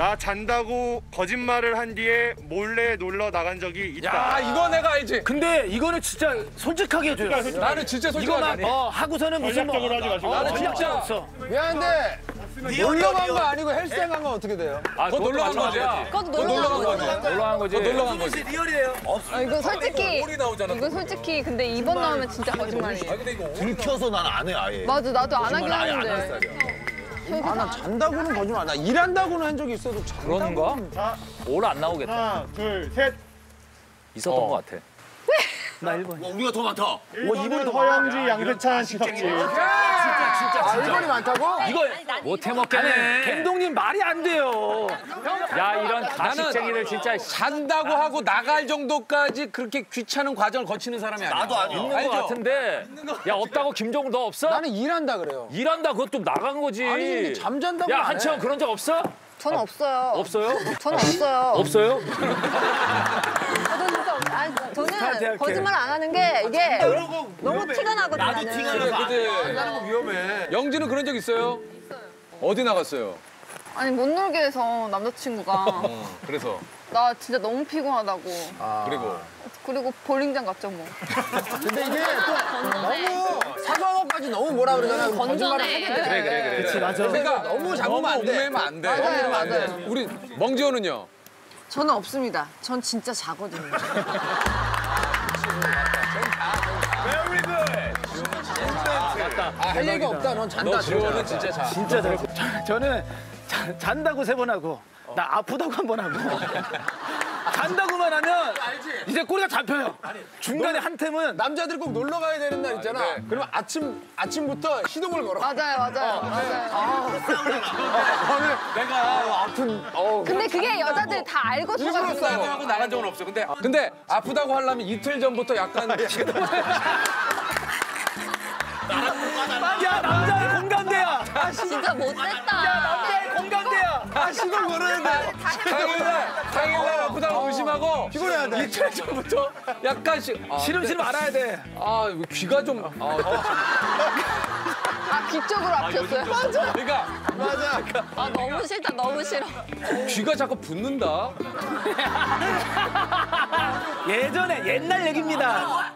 나 잔다고 거짓말을 한 뒤에 몰래 놀러 나간 적이 있다. 야 이거 내가 알지. 근데 이거는 진짜 솔직하게 해줘요. 나는 진짜 솔직하게 이거만 아니. 어, 하고서는 무슨 뭐 전략적으로 하지 마시고. 나는 전략 진짜 없어. 미안한데 놀러 간 거 아니고 헬스장 간 건 어떻게 돼요? 아, 그거 놀러 간 거지. 그것도 놀러 간 거지. 놀러 간 거지. 놀러 간 거지. 아, 이거 솔직히 꼴이 나오잖아. 이거 솔직히 근데 이번 나오면 진짜 거짓말이에요. 들켜서 난 안 해 아예. 맞아 나도 안 하긴 하는데. 아 나 잔다고는 거짓말. 나 일한다고는 한 적이 있어도 잔다고는. 그런가? 올안 나오겠다. 하나, 둘, 셋. 있었던 것 같아. 나 1번. 와, 우리가 더 많다. 이분 허영지, 양세찬, 지석진. 아 일본이 많다고? 이거 못 해 먹겠네. 감독님 말이 안 돼요. 야 이런 가식쟁이들 진짜 잔다고 하고 나갈 정도까지 그렇게 귀찮은 과정을 거치는 사람이 아니야. 나도 아니야. 있는 거 같은데. 야 없다고 김종국 너 없어? 나는 일한다 그래요. 일한다 그것도 나간 거지. 아니 근데 잠잔다고 야. 한채원 그런 적 없어? 저는 없어요. 없어요? 저는 없어요. 없어요? 저는 거짓말 안 하는 게 이게 너무 티가 나거든요. 나도 나는. 티가 나서 안 해. 잔다는 거 위험해. 영지는 그런 적 있어요? 어디 나갔어요? 아니 못 놀게 해서 남자친구가 어, 그래서 나 진짜 너무 피곤하다고. 그리고 그리고 볼링장 갔죠 뭐. 근데 이게 또 너무 사과하고까지 너무 뭐라 그러잖아. 그럼 거짓말을 하게 돼. 그래 그래 그래. 그치 맞아. 그러니까 너무 잡으면 안 돼. 옥매면 안 돼. 맞아요, 안 돼. 맞아요. 우리 멍지호는요? 저는 없습니다. 전 진짜 자거든요. 아, 할 얘기가 없다. 넌 잔다. 너. 지호는 진짜 자. 진짜 잘. 저- 저는 자- 잔다고 세 번 하고 나 아프다고 한 번 하고 잔다고만 하면 이제 꼬리가 잡혀요. 중간에 한 템은 남자들 꼭 놀러 가야 되는 날 있잖아. 그러면 아침 아침부터 시동을 걸어. 맞아요, 맞아요, 맞아요. 내가 아픈 어. 근데 그게 여자들 다 알고 일부러 써가지고. 싸움하고 나간 적은 없어. 근데 근데 아프다고 하려면 이틀 전부터 약간 야 남자의 공감대야. 진짜 못됐다. 아 걸어야 돼. 당일날 당일날 아프다고 의심하고 피곤해야 돼. 이틀 전부터 약간씩 아, 시름시름 알아야 돼. 아 귀가 좀 아, 아, 귀 쪽으로 아팠어요. 맞아. 그러니까 맞아. 아, 너무 싫다, 너무 싫어. 귀가 자꾸 붓는다. 예전에 옛날 얘기입니다.